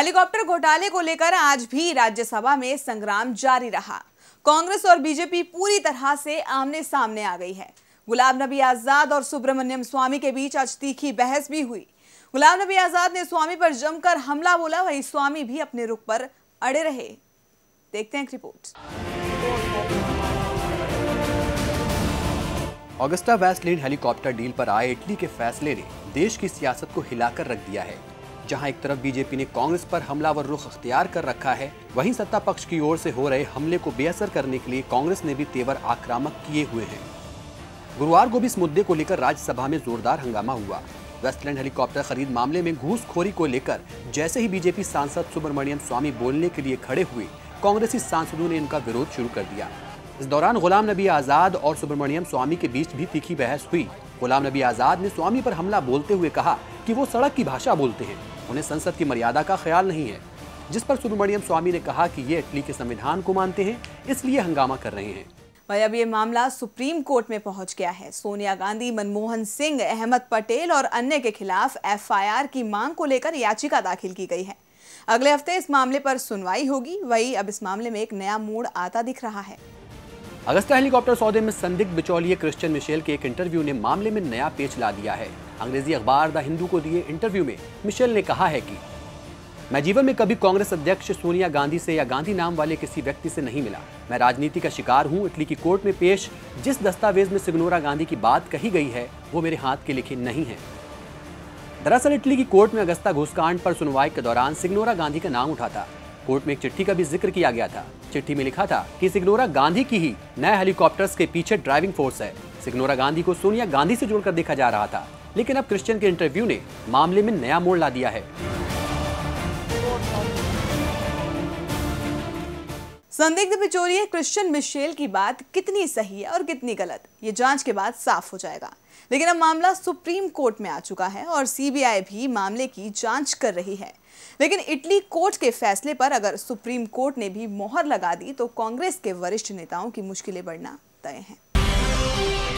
Helicopter घोटाले को लेकर आज भी राज्यसभा में संग्राम जारी रहा। कांग्रेस और बीजेपी पूरी तरह से आमने सामने आ गई है। गुलाब नबी आज़ाद और सुब्रमण्यम स्वामी के बीच आज तीखी बहस भी हुई। गुलाम नबी आज़ाद ने स्वामी पर जमकर हमला बोला, वही स्वामी भी अपने रुख पर अड़े रहे। देखते हैं report. Augusta Westland helicopter deal पर आए इटली के फैसले ने देश की सियासत को हिलाकर रख दिया है। जहाँ एक तरफ़ बीजेपी ने कांग्रेस पर हमलावर रुख अख्तियार कर रखा है, वहीं सत्ता पक्ष की ओर से हो रहे हमले को बेअसर करने के लिए कांग्रेस ने भी तेवर आक्रामक किए हुए हैं। गुरुवार को भी इस मुद्दे को लेकर राज्यसभा में जोरदार हंगामा हुआ। वेस्टलैंड हेलीकॉप्टर खरीद मामले में घूसखोरी को लेकर जैसे ही बीजेपी सांसद सुब्रमण्यम स्वामी बोलने के लिए खड़े हुए, कांग्रेसी सांसदों ने इनका विरोध शुरू कर दिया। इस दौरान गुलाम नबी आज़ाद और सुब्रमण्यम स्वामी के बीच भी तीखी बहस हुई। गुलाम नबी आज़ाद ने स्वामी पर हमला बोलते हुए कहा कि वो सड़क की भाषा बोलते हैं। उन्हें संसद की मर्यादा का ख्याल नहीं है, जिस पर सुब्रमण्यम स्वामी ने कहा कि ये इटली के संविधान को मानते हैं, इसलिए हंगामा कर रहे हैं। वही अब ये मामला सुप्रीम कोर्ट में पहुँच गया है। सोनिया गांधी, मनमोहन सिंह, अहमद पटेल और अन्य के खिलाफ एफआईआर की मांग को लेकर याचिका दाखिल की गई है। अगले हफ़्ते इस मामले पर सुनवाई होगी। वही अब इस मामले में एक नया मोड़ आता दिख रहा है। अगस्ता हेलीकॉप्टर सौदे में संदिग्ध बिचौलिए क्रिश्चियन मिशेल के एक इंटरव्यू ने मामले में नया पेच ला दिया है। अंग्रेज़ी अखबार द हिंदू को दिए इंटरव्यू में, मिशेल ने कहा है कि, मैं जीवन में कभी कांग्रेस अध्यक्ष सोनिया गांधी से या गांधी नाम वाले किसी व्यक्ति से नहीं मिला। मैं राजनीति का शिकार हूँ, इटली की कोर्ट में पेश, जिस दस्तावेज़ में सिग्नोरा गांधी की बात कही गई है, वो मेरे हाथ के लिखे नहीं है। दरअसल इटली की कोर्ट में अगस्ता घूसकांड पर सुनवाई के दौरान सिग्नोरा गांधी का नाम उठा था। कोर्ट में एक चिट्ठी का भी ज़िक्र किया गया था। चिट्ठी में लिखा था कि सिग्नोरा गांधी की ही नए हेलीकॉप्टर्स के पीछे ड्राइविंग फोर्स है। सिग्नोरा गांधी को सोनिया गांधी से जोड़कर देखा जा रहा था। लेकिन अब क्रिश्चियन के इंटरव्यू ने मामले में नया मोड़ ला दिया है। संदिग्ध बिचौलिए क्रिश्चियन मिशेल की बात कितनी सही है और कितनी गलत? ये जाँच के बाद साफ़ हो जाएगा। लेकिन अब मामला सुप्रीम कोर्ट में आ चुका है और सीबीआई भी मामले की जाँच कर रही है। लेकिन इटली कोर्ट के फैसले पर अगर सुप्रीम कोर्ट ने भी मोहर लगा दी तो कांग्रेस के वरिष्ठ नेताओं की मुश्किलें बढ़ना तय हैं।